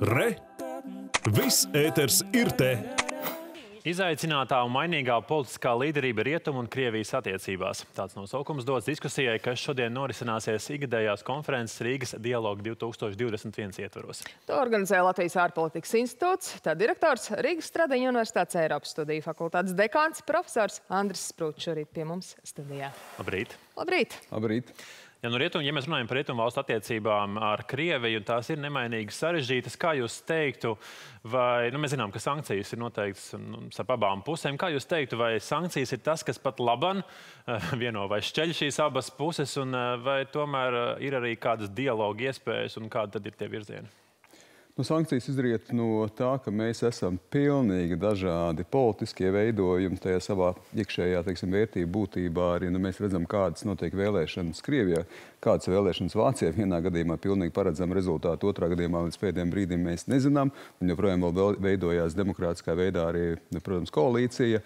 Re! Viss ēters ir te! Izaicinātā un mainīgā politiskā līderība Rietumu un Krievijas attiecībās. Tāds nosaukums dots diskusijai, kas šodien norisināsies ikgadējās konferences Rīgas dialoga 2021 ietvaros. To organizē Latvijas ārpolitikas institūts, tā direktors Rīgas Stradiņa Universitātes Eiropas studiju fakultātes dekāns profesors Andris Sprūčs šorīt pie mums studijā. Labrīt! Labrīt! Labrīt! Ja, nu rietum, ja mēs runājam par rietumu valstu attiecībām ar Krieviju, tās ir nemainīgi sarežģītas, kā jūs teiktu, vai nu, mēs zinām, ka sankcijas ir noteiktas nu, starp abām pusēm. Kā jūs teiktu, vai sankcijas ir tas, kas pat laban uh, vieno vai šķeļ šīs abas puses, un uh, vai tomēr uh, ir arī kādas dialogu iespējas un kādi tad ir tie virzieni? Nu, sankcijas izriet no tā, ka mēs esam pilnīgi dažādi politiskie veidojumi tajā savā iekšējā teiksim, vērtību būtībā. Arī nu, mēs redzam, kādas notiek vēlēšanas Krievijā, kādas vēlēšanas Vācijā. Vienā gadījumā pilnīgi paredzam rezultātu, otrā gadījumā līdz pēdējiem brīdim mēs nezinām. Un joprojām vēl veidojās demokrātiskā veidā arī, nu, protams, koalīcija.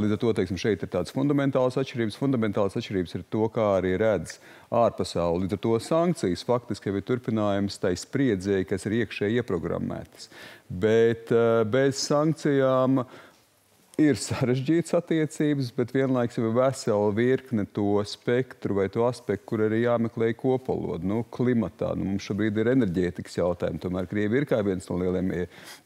Līdz ar to teiksim, šeit ir tādas fundamentālas atšķirības. Fundamentālas atšķirības ir to, kā arī redz ārpasauli. Līdz ar to sankcijas faktiski ir turpinājums tai spriedzēji, kas ir iekšēji ieprogrammētas. Bet bez sankcijām ir sarežģītas attiecības, bet vienlaikus ir vesela virkne to spektru vai to aspektu, kur arī jāmeklē kopalodu. Nu, klimatā nu, mums šobrīd ir enerģētikas jautājumi. Tomēr Krievija ir kā viens no lieliem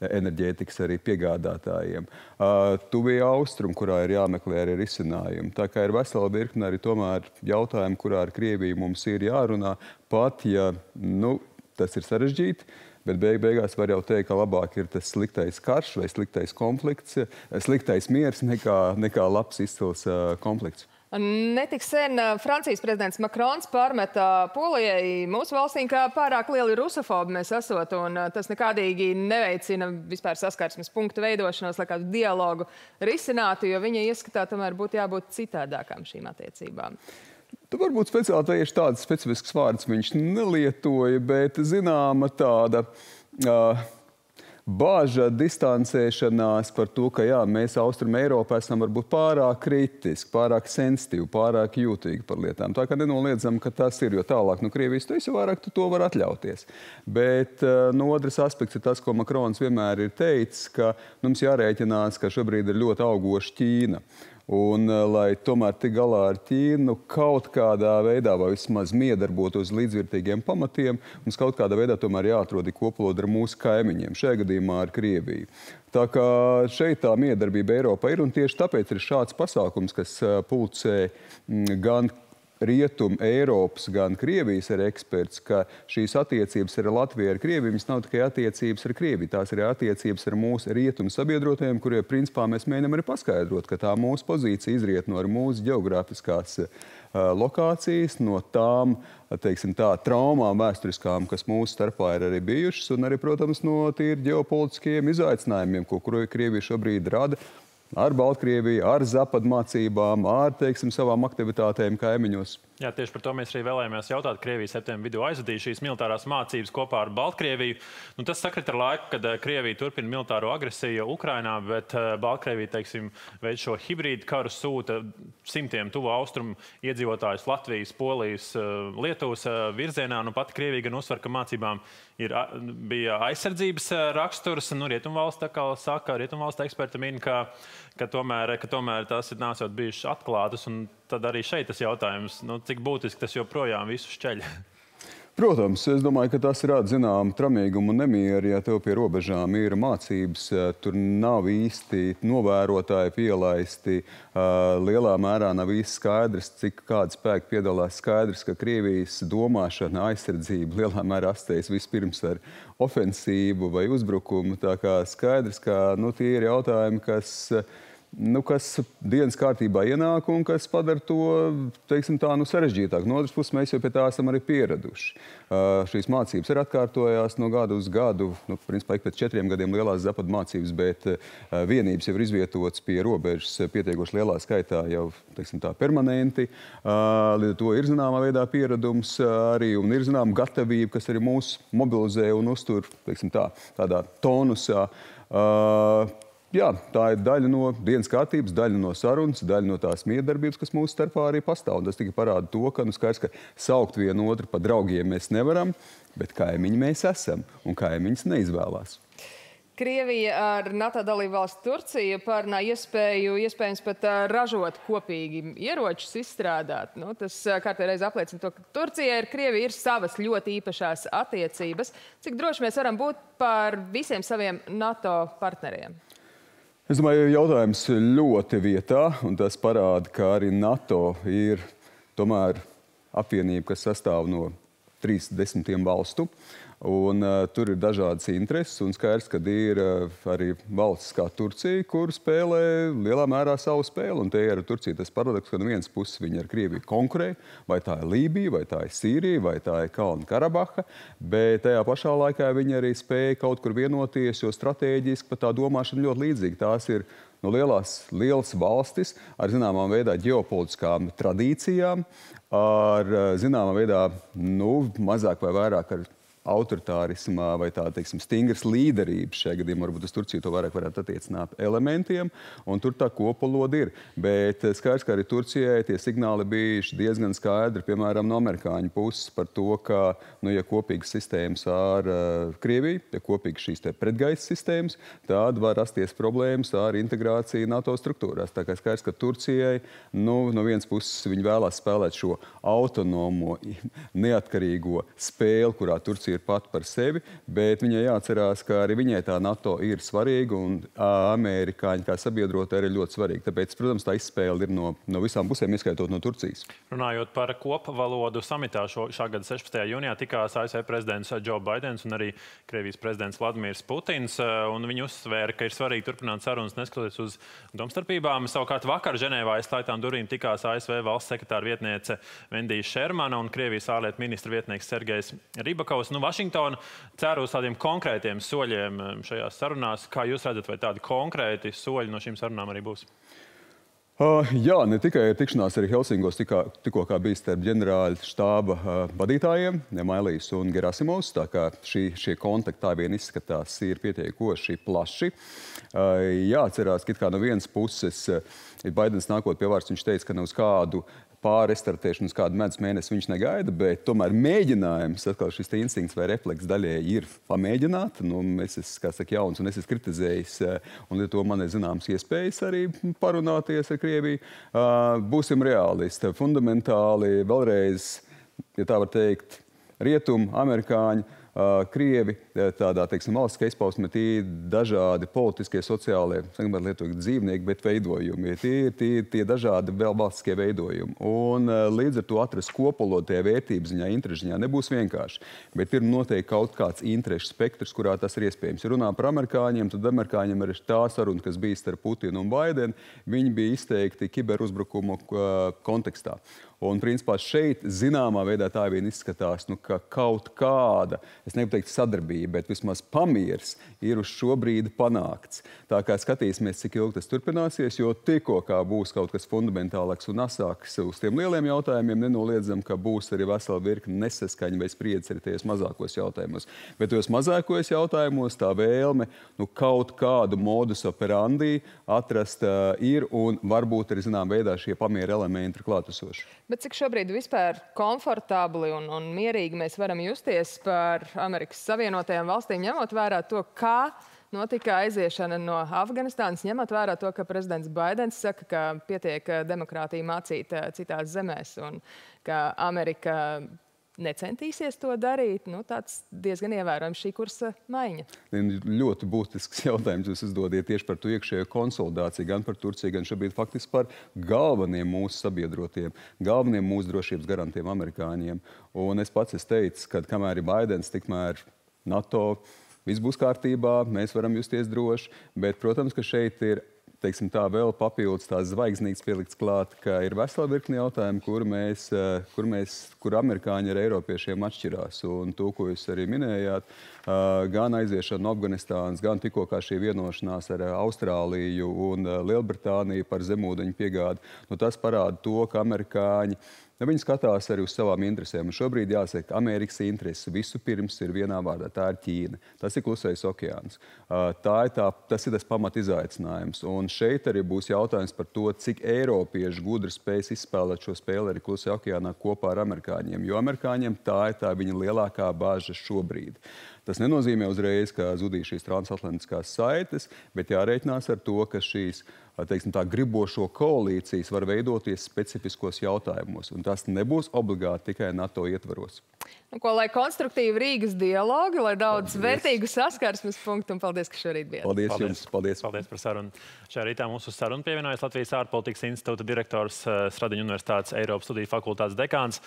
enerģētikas arī piegādātājiem. Uh, Tuvie austrumi, kurā ir jāmeklē arī risinājumi. Tā kā ir vesela virkne arī tomēr jautājumu, kurā ar Krieviju mums ir jārunā, pat ja nu, tas ir sarežģīti bet beig beigās var jau teikt, ka labāk ir tas sliktais karš vai sliktais konflikts, sliktais miers nekā, nekā labs izcils uh, konflikts. Netik sen Francijas prezidents Makrons pārmeta Polijai mūsu valstīm, ka pārāk lieli rusofobi mēs esot, un tas nekādīgi neveicina vispār saskarsmes punktu veidošanos, lai kādu dialogu risinātu, jo viņa ieskatā tomēr būtu jābūt citādākām šīm attiecībām. Tu varbūt speciāli tieši tādas specifiskas vārdas viņš nelietoja, bet zināma tāda uh, bāža, distancēšanās par to, ka jā, mēs Austrum Eiropā esam varbūt pārāk kritiski, pārāk sensitīvi, pārāk jūtīgi par lietām. Tā kā nenoliedzam, ka tas ir, jo tālāk no Krievijas tu esi vairāk, tu to var atļauties. Bet uh, no otras aspekts ir tas, ko Makrons vienmēr ir teicis, ka mums jārēķinās, ka šobrīd ir ļoti augoša Ķīna. Un, eh, lai tomēr tik galā ar Ķīnu kaut kādā veidā, vai vismaz miedarbotos līdzvērtīgiem pamatiem, mums kaut kādā veidā tomēr jāatrod koploda ar mūsu kaimiņiem, šajā gadījumā ar Krieviju. Tā kā šeit tā miedarbība Eiropā ir, un tieši tāpēc ir šāds pasākums, kas eh, pulcē mm, gan rietumu Eiropas, gan Krievijas ir eksperts, ka šīs attiecības ar Latviju ar Krieviju viņas nav tikai attiecības ar Krieviju, tās ir attiecības ar mūsu rietumu sabiedrotajiem, kuriem principā mēs mēģinām arī paskaidrot, ka tā mūsu pozīcija izriet no mūsu geogrāfiskās uh, lokācijas, no tām teiksim, tā, traumām vēsturiskām, kas mūsu starpā ir arī bijušas, un arī, protams, no tīri ģeopolitiskiem izaicinājumiem, ko Krievija šobrīd rada ar Baltkrieviju, ar zapadmācībām, ar teiksim, savām aktivitātēm kaimiņos. Jā, tieši par to mēs arī vēlējāmies jautāt. Krievija septembrī vidū aizvadīja šīs militārās mācības kopā ar Baltkrieviju. Nu, tas sakrit ar laiku, kad eh, Krievija turpina militāro agresiju Ukrainā, bet eh, Baltkrievija, teiksim, veids šo hibrīdu karu sūta simtiem tuvu austrumu iedzīvotājus Latvijas, Polijas, eh, Lietuvas virzienā. Nu, pat Krievija gan uzsver, ka mācībām ir, bija aizsardzības raksturs. Nu, Rietumvalsts, saka, Rietumvalsts eksperti min, ka, ka, tomēr, ka tomēr tās ir nāsot bijušas atklātas. Tad arī šeit tas jautājums, nu, cik būtiski tas joprojām visu šķeļ. Protams, es domāju, ka tas rada zināmu tramīgumu un nemieru. Ja tev pie robežām ir mācības, eh, tur nav īsti novērotāji pielaisti. Eh, lielā mērā nav īsti skaidrs, cik kāda spēka piedalās. Skaidrs, ka Krievijas domāšana, aizsardzība lielā mērā astējas vispirms ar ofensīvu vai uzbrukumu. Tā kā skaidrs, ka nu, tie ir jautājumi, kas nu, kas dienas kārtībā ienāk un kas padara to teiksim, tā, nu, sarežģītāk. No otras puses, mēs jau pie tā esam arī pieraduši. Uh, šīs mācības ir atkārtojās no gada uz gadu. Nu, principā ik pēc četriem gadiem lielās zapadu mācības, bet uh, vienības jau ir izvietotas pie robežas pietiekoši lielā skaitā jau teiksim, tā, permanenti. Uh, līdz ar to ir zināmā veidā pieredums arī un ir zināma gatavība, kas arī mūs mobilizē un uztur teiksim, tā, tādā tonusā. Uh, Jā, tā ir daļa no dienas kārtības, daļa no sarunas, daļa no tās miedarbības, kas mūsu starpā arī pastāv. Un tas tikai parāda to, ka, nu, skaidrs, ka saukt vienu otru par draugiem mēs nevaram, bet kaimiņi mēs esam un kaimiņus neizvēlās. Krievija ar NATO dalību valstu Turciju parunā iespēju, iespējams, pat ražot kopīgi ieročus, izstrādāt. Nu, tas kārtēreiz apliecina to, ka Turcija ar Krieviju ir savas ļoti īpašās attiecības. Cik droši mēs varam būt par visiem saviem NATO partneriem? Es domāju, jautājums ļoti vietā, un tas parāda, ka arī NATO ir tomēr apvienība, kas sastāv no trīs desmitiem valstu. Un, uh, tur ir dažādas intereses, un skaidrs, ka ir uh, arī valsts kā Turcija, kur spēlē lielā mērā savu spēli. Un te ir Turcija tas paradoks, ka no vienas puses viņi ar Krieviju konkurē, vai tā ir Lībija, vai tā ir Sīrija, vai tā ir Kalnu Karabaha, bet tajā pašā laikā viņi arī spēja kaut kur vienoties, jo strateģiski pat tā domāšana ļoti līdzīga. Tās ir no lielās, lielas valstis ar zināmām veidā ģeopolitiskām tradīcijām, ar zināmā veidā nu, mazāk vai vairāk ar autoritārismā vai tā, teiksim, stingras līderības, šajā gadījumā varbūt uz Turciju to vairāk varētu attiecināt elementiem, un tur tā kopaloda ir. Bet eh, skaidrs, ka arī Turcijai tie signāli bijuši diezgan skaidri, piemēram, no amerikāņu puses par to, ka, nu, ja kopīgas sistēmas ar uh, Krieviju, ja kopīgas šīs pretgaisa sistēmas, tad var rasties problēmas ar integrāciju NATO struktūrās. Tā kā skaidrs, ka Turcijai, nu, no vienas puses viņi vēlās spēlēt šo autonomo, neatkarīgo spēli, kurā Turcija ir pat par sevi, bet viņai jāatcerās, ka arī viņai tā NATO ir svarīga un amerikāņi kā sabiedrota arī ļoti svarīga. Tāpēc, protams, tā izspēle ir no, no visām pusēm, ieskaitot no Turcijas. Runājot par kopvalodu samitā šo, šā gada 16. jūnijā tikās ASV prezidents Joe Bidenis un arī Krievijas prezidents Vladimirs Putins. Viņi uzsvēra, ka ir svarīgi turpināt sarunas neskatoties uz domstarpībām. Savukārt vakar Ženēvā aiz slēgtām durvīm tikās ASV valsts sekretāra vietniece Vendija Šermana un Krievijas ārlietu ministra vietnieks Sergejs Ribakovs. Nu, Vašingtona cer uz tādiem konkrētiem soļiem um, šajās sarunās. Kā jūs redzat, vai tādi konkrēti soļi no šīm sarunām arī būs? Uh, jā, ne tikai tikšanās arī Helsingos, tikā, tikko kā bija starp ģenerāļa štāba uh, vadītājiem, Mailijas un Gerasimovs. Tā kā šī, šie kontakti tā vien izskatās, ir pietiekoši plaši. Uh, jāatcerās, ka no vienas puses uh, Baidens nākot pie varas, viņš teica, ka ne uz kādu pārrestartēšanu uz kādu medus mēnesi viņš negaida, bet tomēr mēģinājums, atkal šis instinkts vai refleks daļēji ir pamēģināt. Nu, es esmu, kā saka, jauns un es esmu kritizējis, eh, un ar to man ir zināmas iespējas arī parunāties ar Krieviju. Būsim realisti, fundamentāli, vēlreiz, ja tā var teikt, rietumu, amerikāņu Krievi tādā, teiksim, valstiskā izpausmē tie dažādi politiskie, sociālie, sagumēt lietot dzīvnieki, bet veidojumi. Tie ir tie, dažādi vēl valstiskie veidojumi. Un līdz ar to atrast kopolotie vērtības ziņā, interešu ziņā nebūs vienkārši. Bet ir noteikti kaut kāds interešu spektrs, kurā tas ir iespējams. Ja runā par amerikāņiem, tad amerikāņiem ir tā saruna, kas bija starp Putinu un Baidenu. Viņi bija izteikti kiberuzbrukumu kontekstā. Un, principā, šeit zināmā veidā tā vien izskatās, nu, ka kaut kāda, es negribu teikt sadarbība, bet vismaz pamieris ir uz šo brīdi panākts. Tā kā skatīsimies, cik ilgi tas turpināsies, jo tikko kā būs kaut kas fundamentālāks un asāks uz tiem lieliem jautājumiem, nenoliedzam, ka būs arī vesela virkne nesaskaņa vai spriedzes arī tajos mazākos jautājumos. Bet tajos mazākos jautājumos tā vēlme nu, kaut kādu modus operandi atrast uh, ir un varbūt arī zinām veidā šie pamiera elementi ir klātesoši. Bet cik šobrīd vispār komfortabli un, un mierīgi mēs varam justies par Amerikas Savienotajām valstīm, ņemot vērā to, kā notika aiziešana no Afganistānas, ņemot vērā to, ka prezidents Baidens saka, ka pietiek demokrātija mācīt eh, citās zemēs un ka Amerika necentīsies to darīt, nu, tāds diezgan ievērojams šī kursa maiņa. Ļoti būtisks jautājums jūs uzdodiet tieši par to iekšējo konsolidāciju, gan par Turciju, gan šobrīd faktiski par galveniem mūsu sabiedrotiem, galveniem mūsu drošības garantiem amerikāņiem. Un es pats es teicu, ka kamēr ir Baidens, tikmēr NATO viss būs kārtībā, mēs varam justies droši, bet, protams, ka šeit ir teiksim, tā vēl papildus tās zvaigznītes pielikts klāt, ka ir vesela virkni jautājumu, kur mēs, eh, kur mēs, kur amerikāņi ar eiropiešiem atšķirās. Un to, ko jūs arī minējāt, eh, gan aiziešana no Afganistānas, gan tikko šī vienošanās ar eh, Austrāliju un Lielbritāniju par zemūdeņu piegādi, nu, tas parāda to, ka amerikāņi viņi skatās arī uz savām interesēm. Un šobrīd jāsaka, ka Amerikas interese vispirms ir vienā vārdā. Tā ir Ķīna. Tas ir klusais okeāns. Tā ir tā, tas ir tas pamat izaicinājums. Un šeit arī būs jautājums par to, cik Eiropieši gudri spēs izspēlēt šo spēli arī klusajā okeānā kopā ar amerikāņiem. Jo amerikāņiem tā ir tā viņa lielākā bāža šobrīd. Tas nenozīmē uzreiz, ka zudīs šīs transatlantiskās saites, bet jārēķinās ar to, ka šīs teiksim, tā, gribošo koalīcijas var veidoties specifiskos jautājumos. Tas nebūs obligāti tikai NATO ietvaros. Nu, ko, lai konstruktīvi Rīgas dialogi, lai daudz paldies. vērtīgu saskarsmes punktu, un paldies, ka šorīt bijāt. Paldies, paldies jums! Paldies. paldies par sarunu. Šajā rītā mūsu sarunu pievienojas Latvijas ārpolitikas institūta direktors, eh, Stradiņu universitātes Eiropas studiju fakultātes dekāns